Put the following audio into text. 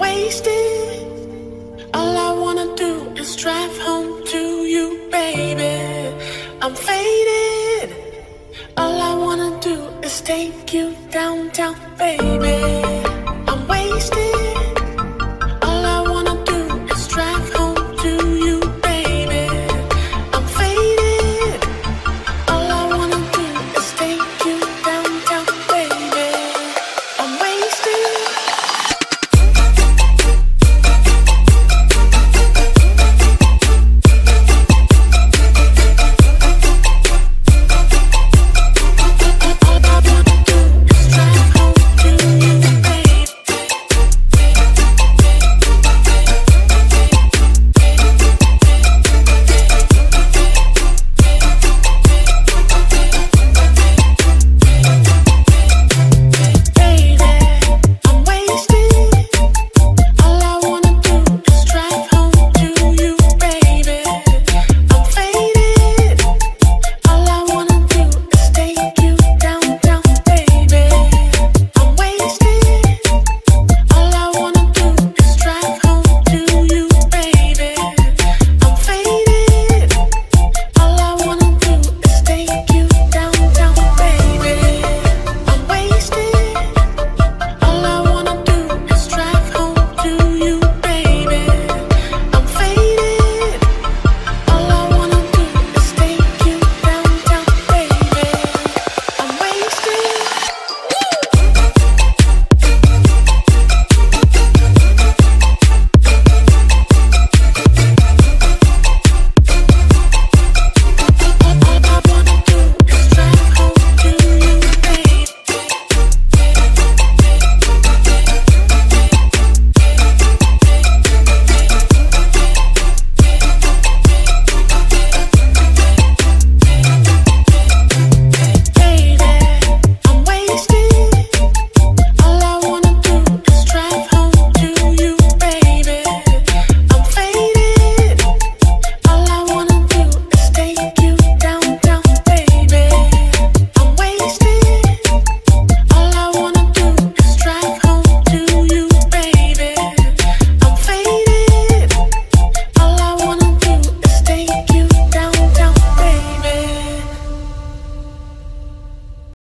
wasted. All I wanna do is drive home to you, baby. I'm faded. All I wanna do is take you downtown, baby.